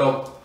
Stop.